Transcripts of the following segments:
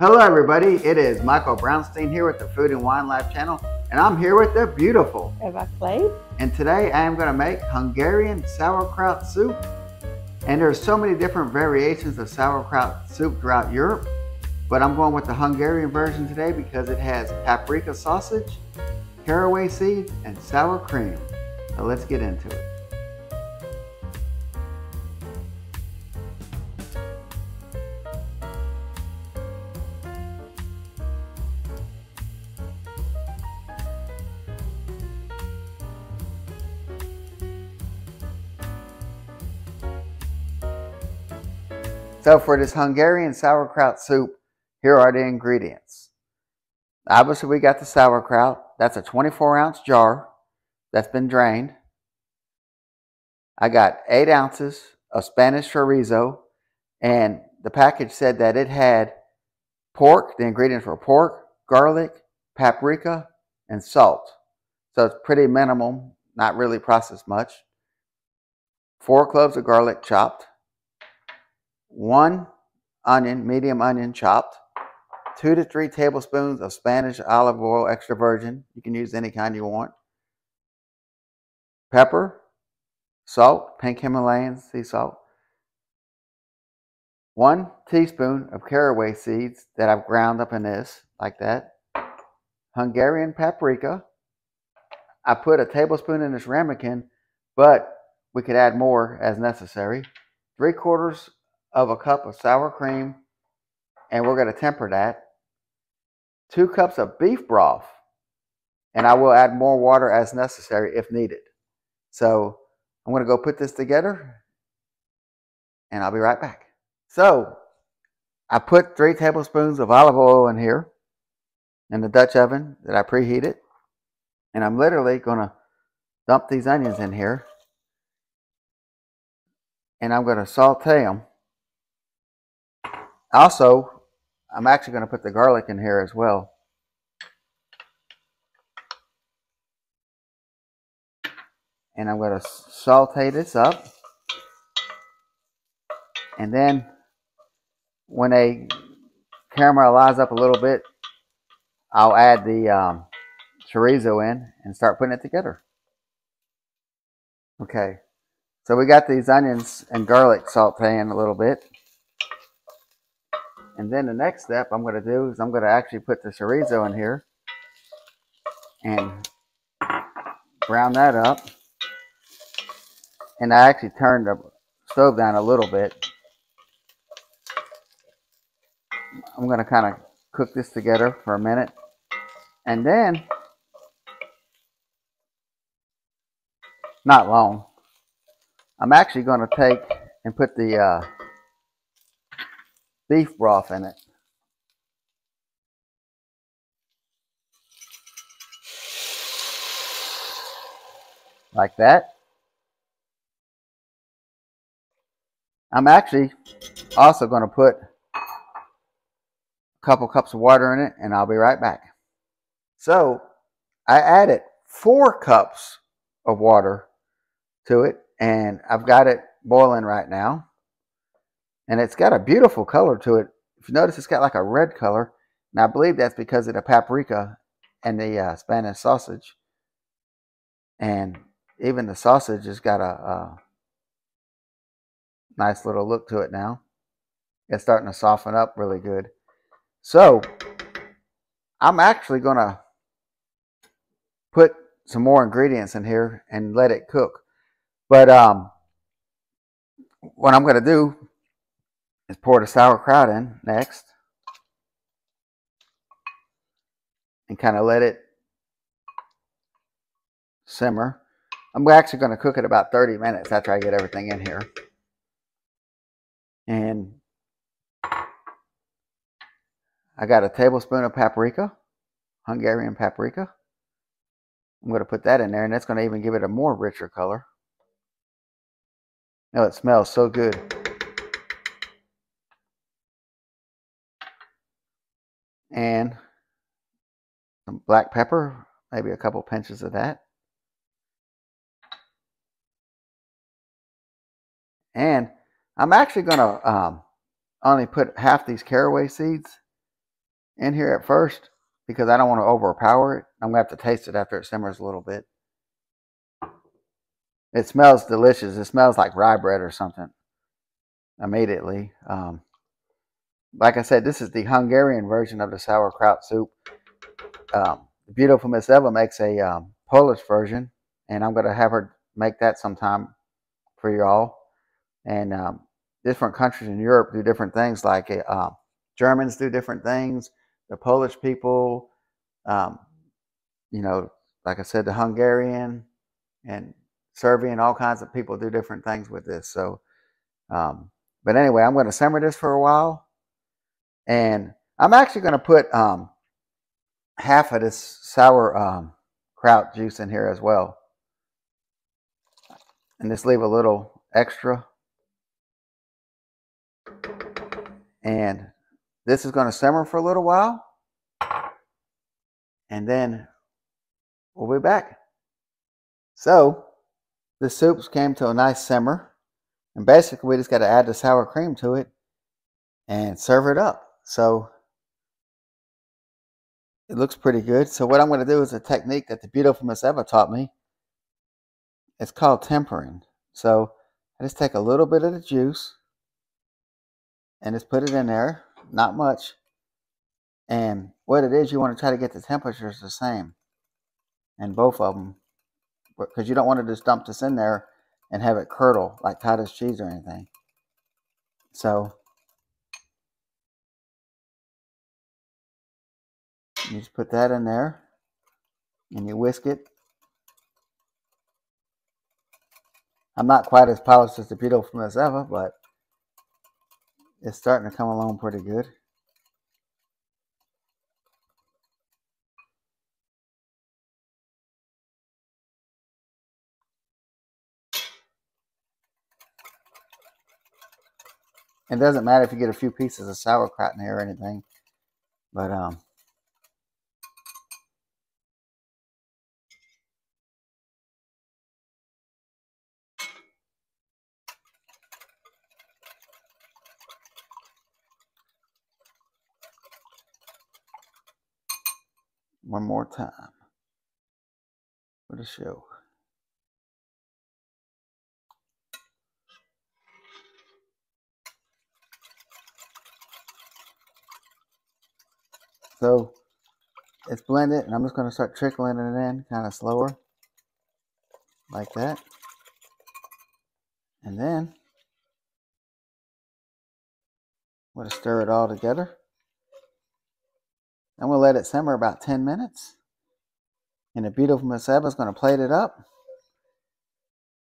Hello everybody, it is Michael Brownstein here with the Food and Wine Life channel and I'm here with the beautiful Eva Clay. And today I am going to make Hungarian sauerkraut soup. And there's so many different variations of sauerkraut soup throughout Europe, but I'm going with the Hungarian version today because it has paprika sausage, caraway seeds, and sour cream. So let's get into it. So for this Hungarian sauerkraut soup, here are the ingredients. Obviously we got the sauerkraut. That's a 24 ounce jar that's been drained. I got eight ounces of Spanish chorizo and the package said that it had pork, the ingredients were pork, garlic, paprika, and salt. So it's pretty minimal, not really processed much. Four cloves of garlic chopped one onion, medium onion chopped, two to three tablespoons of Spanish olive oil extra virgin. You can use any kind you want. Pepper, salt, pink Himalayan sea salt. One teaspoon of caraway seeds that I've ground up in this, like that. Hungarian paprika. I put a tablespoon in this ramekin, but we could add more as necessary. Three quarters of a cup of sour cream, and we're going to temper that. Two cups of beef broth, and I will add more water as necessary if needed. So I'm going to go put this together, and I'll be right back. So I put three tablespoons of olive oil in here in the Dutch oven that I preheated, and I'm literally going to dump these onions in here, and I'm going to saute them also, I'm actually going to put the garlic in here as well. And I'm going to saute this up. And then when they caramelize up a little bit, I'll add the um, chorizo in and start putting it together. Okay, so we got these onions and garlic sauteing a little bit. And then the next step I'm going to do is I'm going to actually put the chorizo in here and brown that up. And I actually turned the stove down a little bit. I'm going to kind of cook this together for a minute. And then, not long, I'm actually going to take and put the uh, beef broth in it. Like that. I'm actually also going to put a couple cups of water in it and I'll be right back. So I added four cups of water to it and I've got it boiling right now and it's got a beautiful color to it. If you notice, it's got like a red color, and I believe that's because of the paprika and the uh, Spanish sausage. And even the sausage has got a, a nice little look to it now. It's starting to soften up really good. So, I'm actually going to put some more ingredients in here and let it cook. But um, what I'm going to do is pour the sauerkraut in next. And kind of let it simmer. I'm actually going to cook it about 30 minutes after I get everything in here. And I got a tablespoon of paprika, Hungarian paprika. I'm going to put that in there, and that's going to even give it a more richer color. Oh, it smells so good. And some black pepper, maybe a couple pinches of that. And I'm actually going to um, only put half these caraway seeds in here at first because I don't want to overpower it. I'm going to have to taste it after it simmers a little bit. It smells delicious. It smells like rye bread or something immediately. Um, like I said, this is the Hungarian version of the sauerkraut soup. Um, beautiful Miss Eva makes a um, Polish version, and I'm going to have her make that sometime for y'all. And um, different countries in Europe do different things. Like uh, Germans do different things. The Polish people, um, you know, like I said, the Hungarian and Serbian, all kinds of people do different things with this. So, um, but anyway, I'm going to simmer this for a while, and I'm actually going to put um, half of this sour um, kraut juice in here as well, and just leave a little extra. And this is going to simmer for a little while, and then we'll be back. So the soups came to a nice simmer. And basically, we just got to add the sour cream to it and serve it up. So it looks pretty good. So what I'm going to do is a technique that the beautiful Miss Eva taught me. It's called tempering. So I just take a little bit of the juice and just put it in there. Not much. And what it is, you want to try to get the temperatures the same. And both of them because you don't want to just dump this in there and have it curdle like cottage cheese or anything. So you just put that in there and you whisk it. I'm not quite as polished as the Beetle from Miss Eva, but it's starting to come along pretty good. It doesn't matter if you get a few pieces of sauerkraut in there or anything. But um, one more time for the show. So it's blended and I'm just going to start trickling it in kind of slower like that. And then I'm going to stir it all together. I'm going to let it simmer about 10 minutes. And the beautiful Miss Eva is going to plate it up.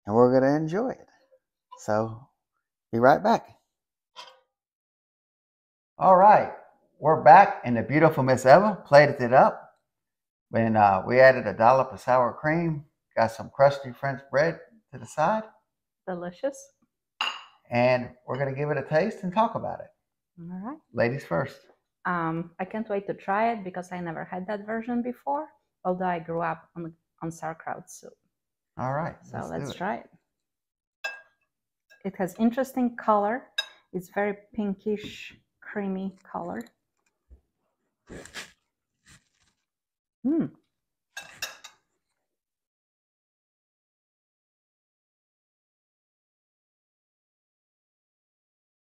And we're going to enjoy it. So, be right back. All right we're back and the beautiful Miss Eva plated it up. And uh, we added a dollop of sour cream, got some crusty French bread to the side. Delicious. And we're going to give it a taste and talk about it. All right. Ladies first. Um, I can't wait to try it because I never had that version before, although I grew up on, on sauerkraut soup. All right. So let's, let's try it. It has interesting color. It's very pinkish, creamy color. Hmm.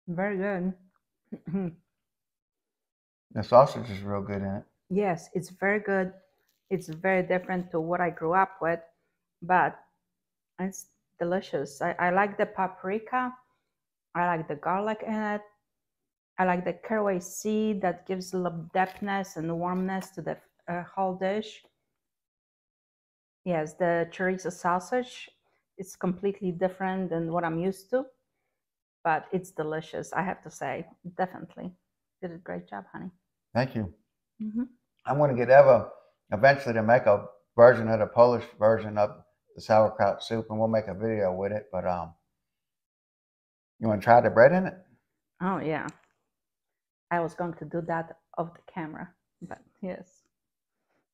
Very good. the sausage is real good in it. Yes, it's very good. It's very different to what I grew up with, but it's delicious. I, I like the paprika. I like the garlic in it. I like the caraway seed that gives a little depthness and warmness to the uh, whole dish. Yes, the chorizo sausage is completely different than what I'm used to, but it's delicious, I have to say. Definitely. Did a great job, honey. Thank you. Mm-hmm. I'm going to get Eva eventually to make a version of the Polish version of the sauerkraut soup, and we'll make a video with it. But um, you want to try the bread in it? Oh yeah. I was going to do that off the camera, but yes,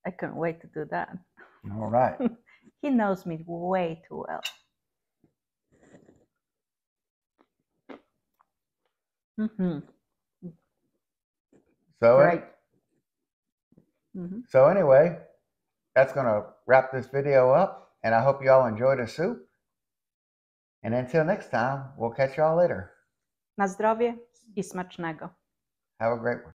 I couldn't wait to do that. All right. he knows me way too well. Mm-hmm. So, Great. Mhm. So anyway, that's going to wrap this video up, and I hope you all enjoy the soup. And until next time, we'll catch y'all later. Na zdrowie i smacznego. Have a great one.